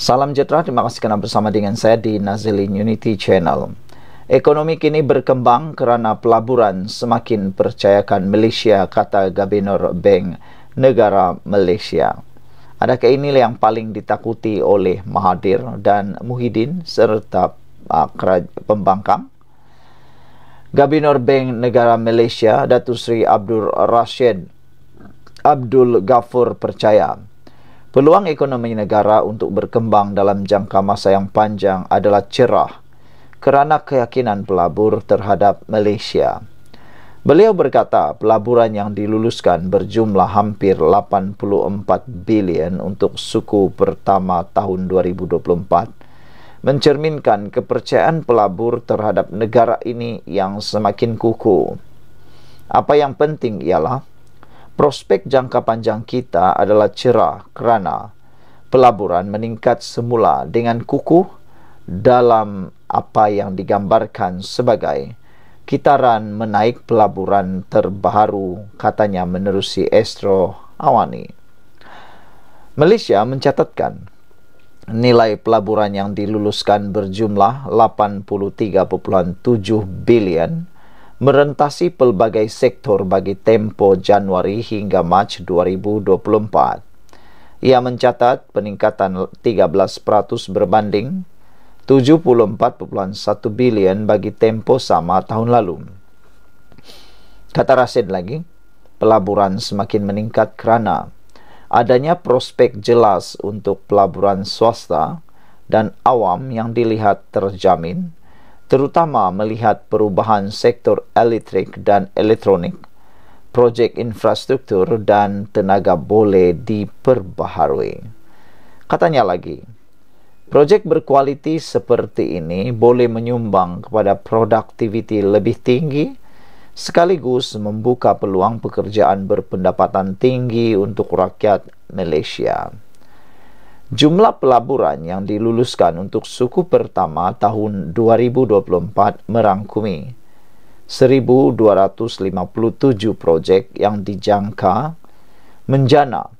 Salam sejahtera, terima kasih kerana bersama dengan saya di Nazilin Unity Channel. Ekonomi kini berkembang kerana pelaburan semakin percayakan Malaysia, kata Gabinur Bank Negara Malaysia. Adakah ini yang paling ditakuti oleh Mahathir dan Muhyiddin serta uh, pembangkang? Gabinur Bank Negara Malaysia, Datuk Seri Abdul Rashid Abdul Ghafur percaya Peluang ekonomi negara untuk berkembang dalam jangka masa yang panjang adalah cerah kerana keyakinan pelabur terhadap Malaysia. Beliau berkata pelaburan yang diluluskan berjumlah hampir 84 bilion untuk suku pertama tahun 2024 mencerminkan kepercayaan pelabur terhadap negara ini yang semakin kukuh. Apa yang penting ialah prospek jangka panjang kita adalah cerah kerana pelaburan meningkat semula dengan kukuh dalam apa yang digambarkan sebagai kitaran menaik pelaburan terbaru katanya menerusi Astro Awani. Malaysia mencatatkan nilai pelaburan yang diluluskan berjumlah 83.7 bilion merentasi pelbagai sektor bagi tempo Januari hingga Mac 2024. Ia mencatat peningkatan 13% berbanding 74.1 bilion bagi tempo sama tahun lalu. Kata Rasid lagi, pelaburan semakin meningkat kerana adanya prospek jelas untuk pelaburan swasta dan awam yang dilihat terjamin terutama melihat perubahan sektor elektrik dan elektronik, projek infrastruktur dan tenaga boleh diperbaharui. Katanya lagi, projek berkualiti seperti ini boleh menyumbang kepada produktiviti lebih tinggi sekaligus membuka peluang pekerjaan berpendapatan tinggi untuk rakyat Malaysia. Jumlah pelaburan yang diluluskan untuk suku pertama tahun 2024 merangkumi 1257 projek yang dijangka menjana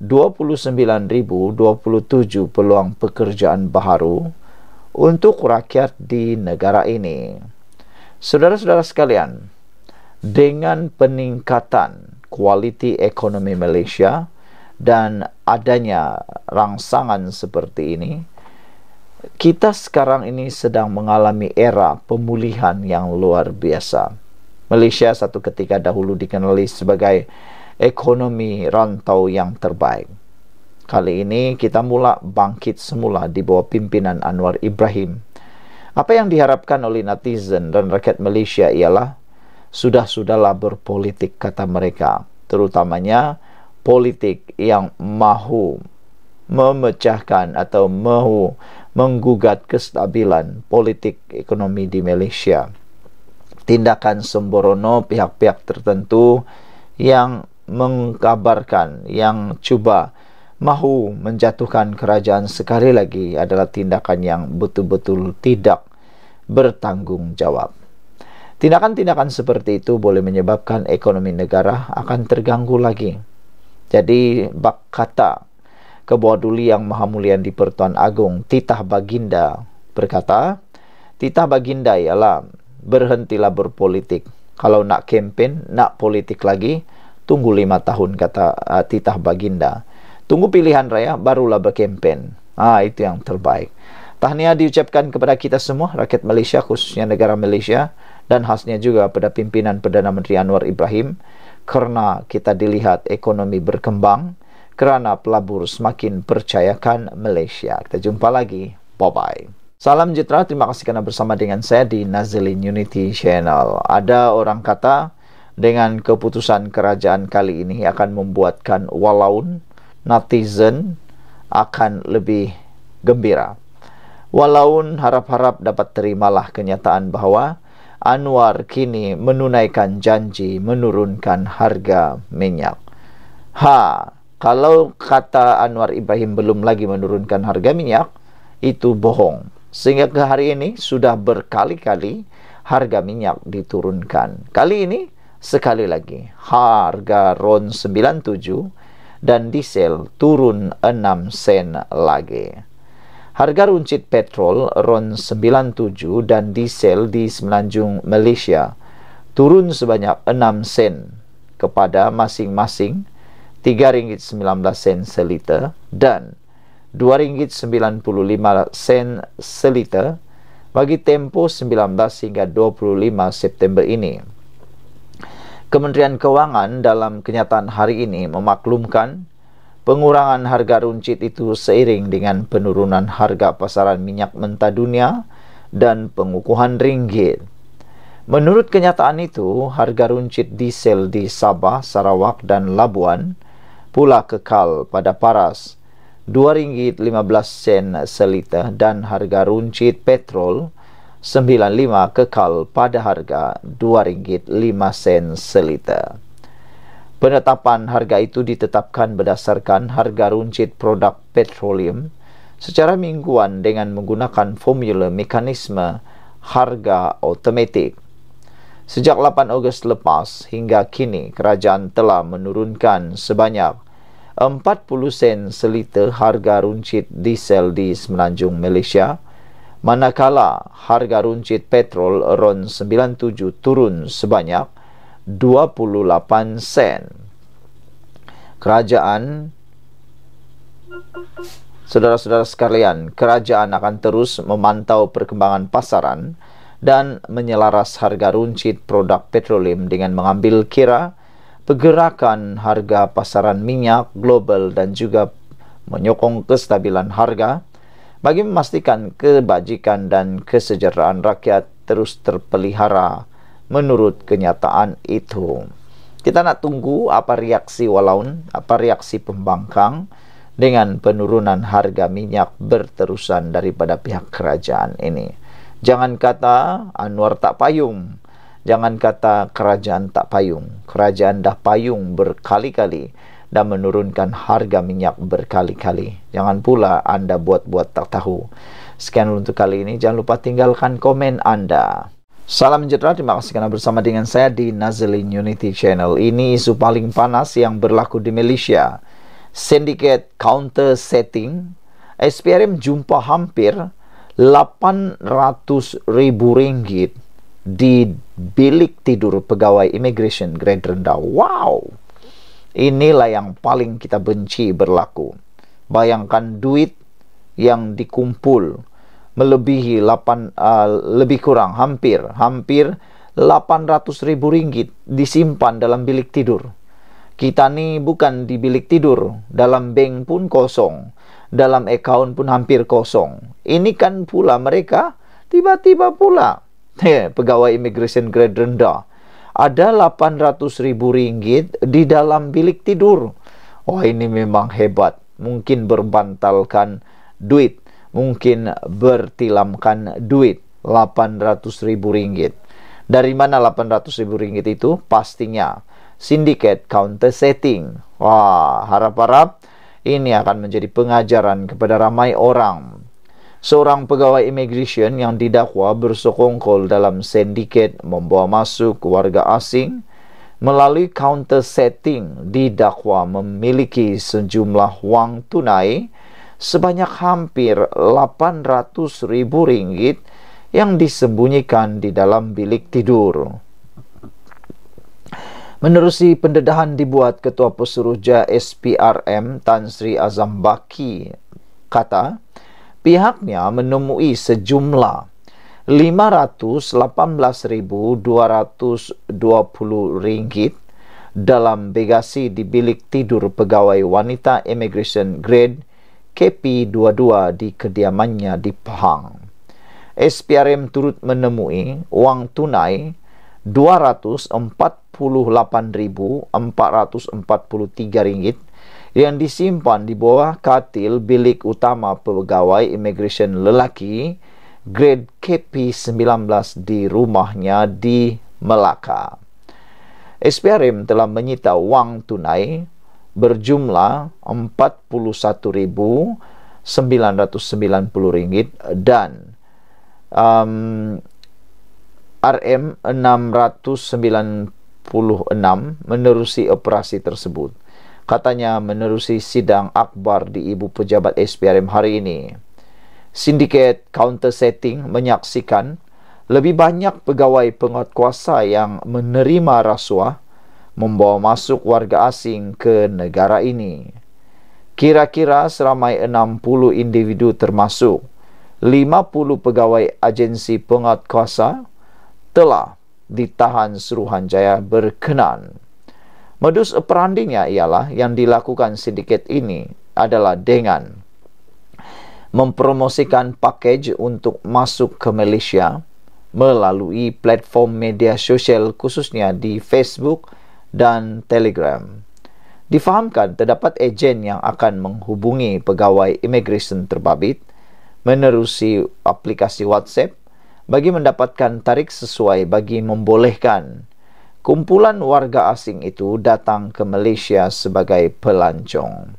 29,027 peluang pekerjaan baharu untuk rakyat di negara ini. Saudara-saudara sekalian, dengan peningkatan kualiti ekonomi Malaysia, dan adanya rangsangan seperti ini kita sekarang ini sedang mengalami era pemulihan yang luar biasa. Malaysia satu ketika dahulu dikenali sebagai ekonomi rantau yang terbaik. Kali ini kita mula bangkit semula di bawah pimpinan Anwar Ibrahim. Apa yang diharapkan oleh netizen dan rakyat Malaysia ialah sudah-sudahlah berpolitik kata mereka. Terutamanya politik yang mahu memecahkan atau mahu menggugat kestabilan politik ekonomi di Malaysia. Tindakan sembrono pihak-pihak tertentu yang mengkabarkan, yang cuba mahu menjatuhkan kerajaan sekali lagi adalah tindakan yang betul-betul tidak bertanggungjawab. Tindakan-tindakan seperti itu boleh menyebabkan ekonomi negara akan terganggu lagi. Jadi bak kata Duli yang maha mulia di Pertuan Agung Titah Baginda berkata Titah Baginda ialah berhentilah berpolitik. Kalau nak kempen nak politik lagi tunggu lima tahun kata uh, Titah Baginda. Tunggu pilihan raya barulah berkempen. Ah itu yang terbaik tahniah diucapkan kepada kita semua rakyat Malaysia khususnya negara Malaysia dan khasnya juga pada pimpinan Perdana Menteri Anwar Ibrahim kerana kita dilihat ekonomi berkembang kerana pelabur semakin percayakan Malaysia. Kita jumpa lagi. Bye-bye. Salam jitra, terima kasih kerana bersama dengan saya di Nazilin Unity Channel. Ada orang kata dengan keputusan kerajaan kali ini akan membuatkan walaun netizen akan lebih gembira. Walaun harap-harap dapat terimalah kenyataan bahawa Anwar kini menunaikan janji menurunkan harga minyak. Ha, kalau kata Anwar Ibrahim belum lagi menurunkan harga minyak, itu bohong. Sehingga ke hari ini sudah berkali-kali harga minyak diturunkan. Kali ini sekali lagi harga RON 97 dan diesel turun 6 sen lagi. Harga runcit petrol RON 97 dan diesel di Semenanjung Malaysia turun sebanyak 6 sen kepada masing-masing RM3.19 seliter dan RM2.95 seliter bagi tempoh 19 hingga 25 September ini. Kementerian Kewangan dalam kenyataan hari ini memaklumkan pengurangan harga runcit itu seiring dengan penurunan harga pasaran minyak mentah dunia dan pengukuhan ringgit. Menurut kenyataan itu, harga runcit diesel di Sabah, Sarawak dan Labuan pula kekal pada paras RM2.15 seliter dan harga runcit petrol 95 kekal pada harga RM2.05 seliter. Penetapan harga itu ditetapkan berdasarkan harga runcit produk petroleum secara mingguan dengan menggunakan formula mekanisme harga automatik. Sejak 8 Ogos lepas hingga kini, kerajaan telah menurunkan sebanyak 40 sen seliter harga runcit diesel di Semenanjung Malaysia manakala harga runcit petrol RON 97 turun sebanyak 28 sen. Kerajaan Saudara-saudara sekalian, kerajaan akan terus memantau perkembangan pasaran dan menyelaras harga runcit produk petroleum dengan mengambil kira pergerakan harga pasaran minyak global dan juga menyokong kestabilan harga bagi memastikan kebajikan dan kesejahteraan rakyat terus terpelihara menurut kenyataan itu. Kita nak tunggu apa reaksi walaun, apa reaksi pembangkang dengan penurunan harga minyak berterusan daripada pihak kerajaan ini. Jangan kata Anwar tak payung. Jangan kata kerajaan tak payung. Kerajaan dah payung berkali-kali dan menurunkan harga minyak berkali-kali. Jangan pula anda buat-buat tak tahu. Sekian untuk kali ini. Jangan lupa tinggalkan komen anda. Salam sejahtera, terima kasih kerana bersama dengan saya di Nazlin Unity Channel. Ini isu paling panas yang berlaku di Malaysia. Syndicate Counter Setting, SPRM jumpa hampir 800 ribu ringgit di bilik tidur pegawai immigration grade rendah. Wow! Inilah yang paling kita benci berlaku. Bayangkan duit yang dikumpul melebihi 8 uh, lebih kurang hampir hampir 800 ribu ringgit disimpan dalam bilik tidur. Kita ni bukan di bilik tidur, dalam bank pun kosong, dalam akaun pun hampir kosong. Ini kan pula mereka tiba-tiba pula pegawai immigration grade rendah ada 800 ribu ringgit di dalam bilik tidur. Wah ini memang hebat. Mungkin berbantalkan duit. Mungkin bertilamkan duit. 800 ribu ringgit. Dari mana 800 ribu ringgit itu? Pastinya syndicate counter setting. Wah harap-harap ini akan menjadi pengajaran kepada ramai orang seorang pegawai immigration yang didakwa bersokongkol dalam sindiket membawa masuk warga asing melalui counter setting didakwa memiliki sejumlah wang tunai sebanyak hampir 800 ribu ringgit yang disembunyikan di dalam bilik tidur. Menerusi pendedahan dibuat Ketua Pesuruhja SPRM Tan Sri Azam Baki kata, pihaknya menemui sejumlah RM518,220 dalam bagasi di bilik tidur pegawai wanita immigration grade KP22 di kediamannya di Pahang. SPRM turut menemui wang tunai RM248,443 yang disimpan di bawah katil bilik utama pegawai immigration lelaki grade KP19 di rumahnya di Melaka. SPRM telah menyita wang tunai berjumlah RM41,990 dan um, RM696 menerusi operasi tersebut katanya menerusi sidang akbar di Ibu Pejabat SPRM hari ini. Sindiket counter setting menyaksikan lebih banyak pegawai penguatkuasa yang menerima rasuah membawa masuk warga asing ke negara ini. Kira-kira seramai 60 individu termasuk 50 pegawai agensi penguatkuasa telah ditahan Suruhanjaya berkenan. Modus operandinya ialah yang dilakukan sindiket ini adalah dengan mempromosikan pakej untuk masuk ke Malaysia melalui platform media sosial khususnya di Facebook dan Telegram. Difahamkan terdapat ejen yang akan menghubungi pegawai immigration terbabit menerusi aplikasi WhatsApp bagi mendapatkan tarik sesuai bagi membolehkan kumpulan warga asing itu datang ke Malaysia sebagai pelancong.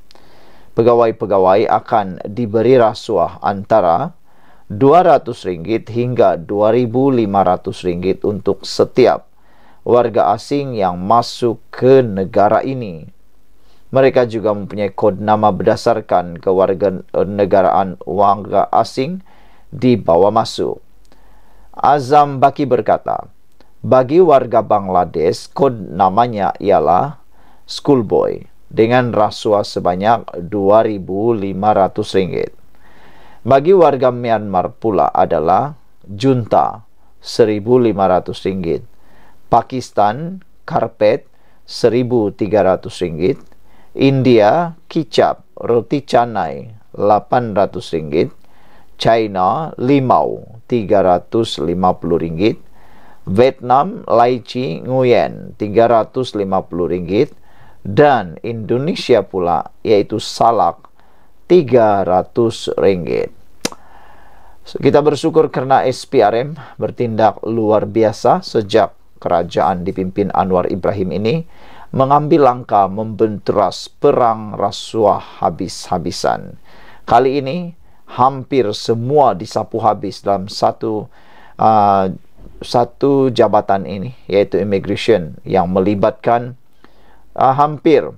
Pegawai-pegawai akan diberi rasuah antara RM200 hingga RM2,500 untuk setiap warga asing yang masuk ke negara ini. Mereka juga mempunyai kod nama berdasarkan kewarganegaraan warga asing di bawah masuk. Azam Baki berkata, bagi warga Bangladesh, kod namanya ialah Schoolboy dengan rasuah sebanyak RM2,500. Bagi warga Myanmar pula adalah Junta RM1,500. Pakistan karpet RM1,300, India kicap roti canai RM800, China limau RM350, Vietnam lychee nguyen RM350 dan Indonesia pula yaitu salak RM300. Kita bersyukur kerana SPRM bertindak luar biasa sejak kerajaan dipimpin Anwar Ibrahim ini mengambil langkah membenteras perang rasuah habis-habisan. Kali ini hampir semua disapu habis dalam satu uh, satu jabatan ini iaitu immigration yang melibatkan uh, hampir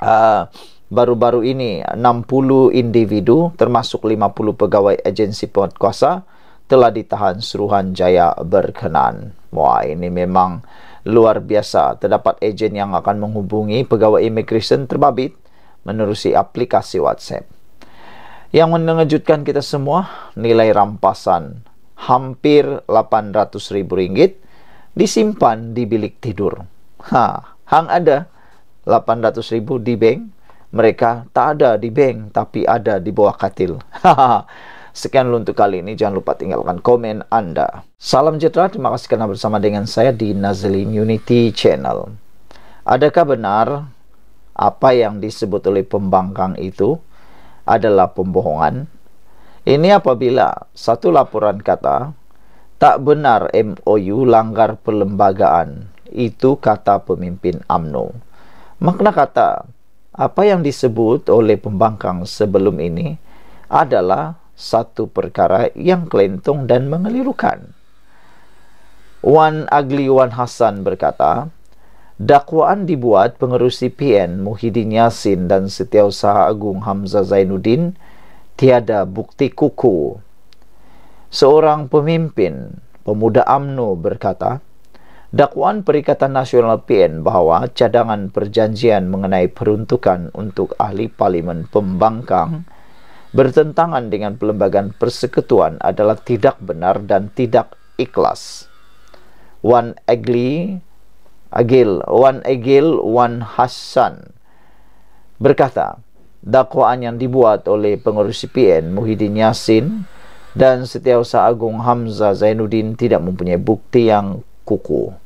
uh, baru-baru ini 60 individu termasuk 50 pegawai agensi penguatkuasa telah ditahan Suruhan Jaya berkenan. Wah, ini memang luar biasa. Terdapat ejen yang akan menghubungi pegawai immigration terbabit menerusi aplikasi WhatsApp. Yang mengejutkan kita semua, nilai rampasan hampir RM800,000 disimpan di bilik tidur. Ha, hang ada RM800,000 di bank, mereka tak ada di bank tapi ada di bawah katil. Sekian untuk kali ini. Jangan lupa tinggalkan komen anda. Salam sejahtera. Terima kasih kerana bersama dengan saya di Nazlin Unity Channel. Adakah benar apa yang disebut oleh pembangkang itu adalah pembohongan? Ini apabila satu laporan kata tak benar MOU langgar perlembagaan. Itu kata pemimpin AMNO. Makna kata apa yang disebut oleh pembangkang sebelum ini adalah satu perkara yang kelentong dan mengelirukan. Wan Agli Wan Hasan berkata, dakwaan dibuat pengerusi PN Muhyiddin Yassin dan Setiausaha Agung Hamzah Zainuddin tiada bukti kuku. Seorang pemimpin pemuda AMNO berkata, dakwaan Perikatan Nasional PN bahawa cadangan perjanjian mengenai peruntukan untuk ahli parlimen pembangkang bertentangan dengan pelembagaan persekutuan adalah tidak benar dan tidak ikhlas. Wan Agli Agil, Wan Agil, Wan Hassan berkata, dakwaan yang dibuat oleh pengurus CPN Muhyiddin Yassin dan Setiausaha Agung Hamzah Zainuddin tidak mempunyai bukti yang kukuh.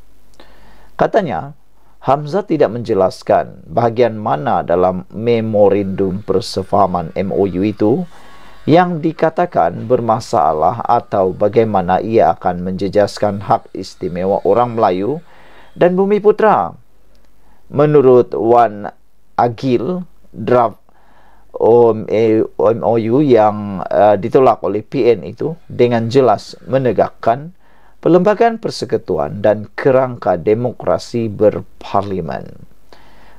Katanya, Hamzah tidak menjelaskan bahagian mana dalam memorandum persefahaman MOU itu yang dikatakan bermasalah atau bagaimana ia akan menjejaskan hak istimewa orang Melayu dan bumi putra. Menurut Wan Agil, draft MOU yang uh, ditolak oleh PN itu dengan jelas menegakkan Perlembagaan Persekutuan dan Kerangka Demokrasi Berparlimen.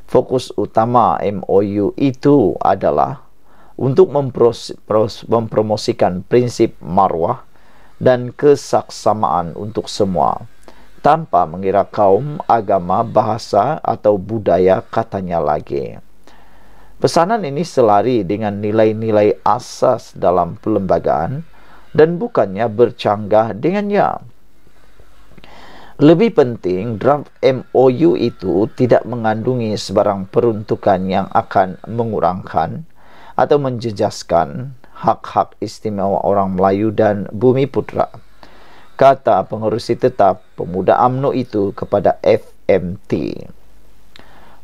Fokus utama MOU itu adalah untuk mempromosikan prinsip marwah dan kesaksamaan untuk semua tanpa mengira kaum, agama, bahasa atau budaya katanya lagi. Pesanan ini selari dengan nilai-nilai asas dalam perlembagaan dan bukannya bercanggah dengannya. Lebih penting, draft MOU itu tidak mengandungi sebarang peruntukan yang akan mengurangkan atau menjejaskan hak-hak istimewa orang Melayu dan bumi putra. Kata pengurusi tetap pemuda AMNO itu kepada FMT.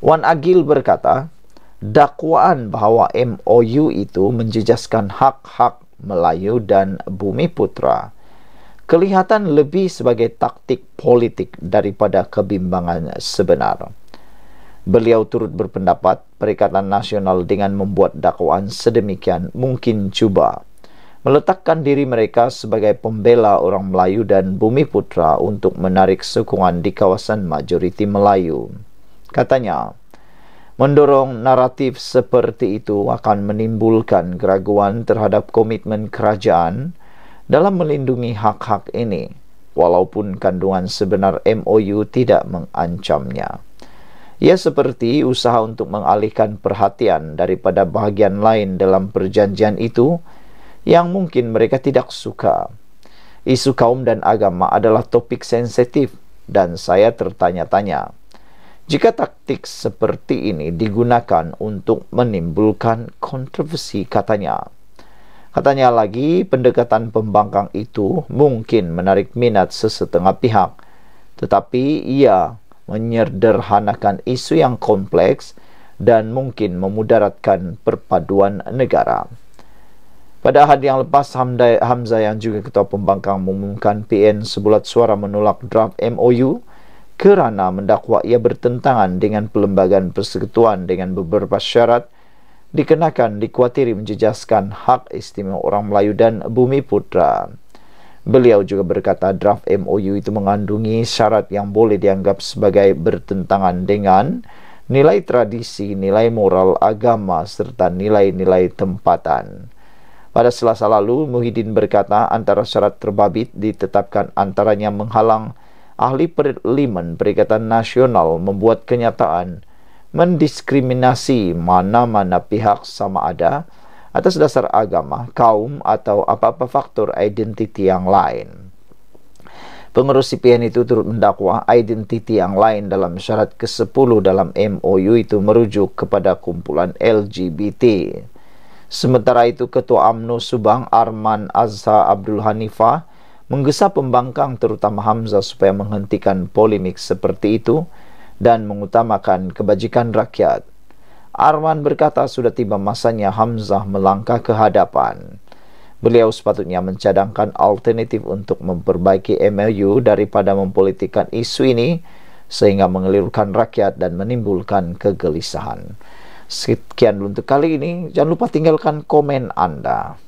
Wan Agil berkata, dakwaan bahawa MOU itu menjejaskan hak-hak Melayu dan bumi putra kelihatan lebih sebagai taktik politik daripada kebimbangan sebenar. Beliau turut berpendapat Perikatan Nasional dengan membuat dakwaan sedemikian mungkin cuba meletakkan diri mereka sebagai pembela orang Melayu dan bumi putra untuk menarik sokongan di kawasan majoriti Melayu. Katanya, mendorong naratif seperti itu akan menimbulkan keraguan terhadap komitmen kerajaan dalam melindungi hak-hak ini, walaupun kandungan sebenar MOU tidak mengancamnya. Ia seperti usaha untuk mengalihkan perhatian daripada bahagian lain dalam perjanjian itu yang mungkin mereka tidak suka. Isu kaum dan agama adalah topik sensitif dan saya tertanya-tanya. Jika taktik seperti ini digunakan untuk menimbulkan kontroversi katanya. Katanya lagi pendekatan pembangkang itu mungkin menarik minat sesetengah pihak. Tetapi ia menyederhanakan isu yang kompleks dan mungkin memudaratkan perpaduan negara. Pada hari yang lepas, Hamzah yang juga ketua pembangkang mengumumkan PN sebulat suara menolak draft MOU kerana mendakwa ia bertentangan dengan pelembagaan persekutuan dengan beberapa syarat dikenakan dikuatiri menjejaskan hak istimewa orang Melayu dan bumi putra. Beliau juga berkata draft MOU itu mengandungi syarat yang boleh dianggap sebagai bertentangan dengan nilai tradisi, nilai moral agama serta nilai-nilai tempatan. Pada selasa lalu, Muhyiddin berkata antara syarat terbabit ditetapkan antaranya menghalang ahli perlimen Perikatan Nasional membuat kenyataan mendiskriminasi mana-mana pihak sama ada atas dasar agama, kaum atau apa-apa faktor identiti yang lain. Pengurus CPN itu turut mendakwa identiti yang lain dalam syarat ke-10 dalam MOU itu merujuk kepada kumpulan LGBT. Sementara itu, Ketua AMNO Subang Arman Azha Abdul Hanifah menggesa pembangkang terutama Hamzah supaya menghentikan polemik seperti itu dan mengutamakan kebajikan rakyat. Arman berkata sudah tiba masanya Hamzah melangkah ke hadapan. Beliau sepatutnya mencadangkan alternatif untuk memperbaiki MLU daripada mempolitikan isu ini sehingga mengelirkan rakyat dan menimbulkan kegelisahan. Sekian untuk kali ini. Jangan lupa tinggalkan komen anda.